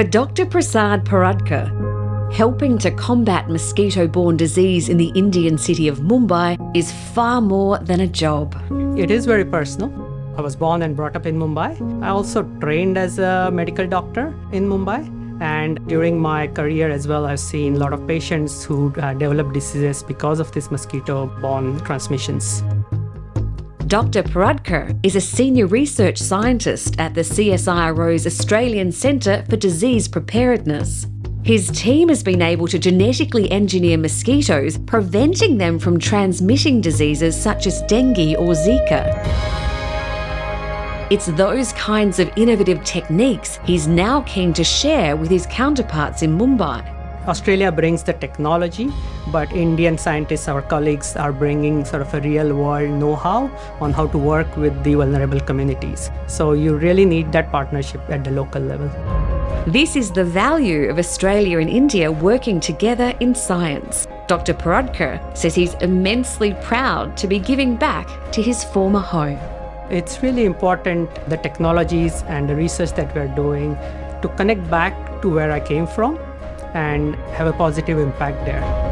For Dr. Prasad Paradkar, helping to combat mosquito borne disease in the Indian city of Mumbai is far more than a job. It is very personal. I was born and brought up in Mumbai. I also trained as a medical doctor in Mumbai. And during my career as well, I've seen a lot of patients who uh, develop diseases because of these mosquito borne transmissions. Dr. Paradkar is a senior research scientist at the CSIRO's Australian Centre for Disease Preparedness. His team has been able to genetically engineer mosquitoes, preventing them from transmitting diseases such as dengue or Zika. It's those kinds of innovative techniques he's now keen to share with his counterparts in Mumbai. Australia brings the technology, but Indian scientists, our colleagues, are bringing sort of a real world know how on how to work with the vulnerable communities. So you really need that partnership at the local level. This is the value of Australia and India working together in science. Dr. Paradkar says he's immensely proud to be giving back to his former home. It's really important the technologies and the research that we're doing to connect back to where I came from and have a positive impact there.